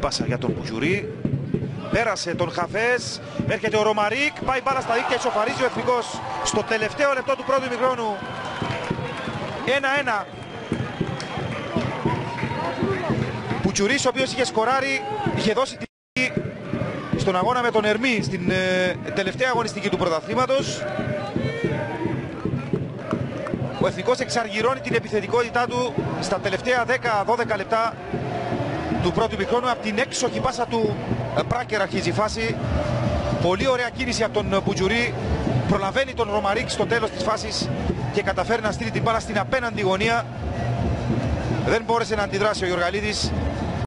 πάσα για τον Πουτζιουρή. Πέρασε τον Χαφές, έρχεται ο Ρωμαρίκ, πάει μπάλα στα δίκτυα, ισοφαρίζει ο Εθνικός στο τελευταίο λεπτό του πρώτου ημιχρόνου. 1-1. Πουτσουρής ο οποίος είχε σκοράρει, είχε δώσει τη στον αγώνα με τον Ερμή στην ε, τελευταία αγωνιστική του πρωταθλήματος. Ο Εθνικός εξαργυρώνει την επιθετικότητά του στα τελευταία 10-12 λεπτά του πρώτου ημιχρόνου από την έξοχη πάσα του ε, Πράκερ αρχίζει η φάση. Πολύ ωραία κίνηση από τον Πουτζιουρή. Προλαβαίνει τον Ρωμαρίκ στο τέλος της φάσης και καταφέρνει να στείλει την μπάλα στην απέναντι γωνία. Δεν μπόρεσε να αντιδράσει ο Γιωργαλίδης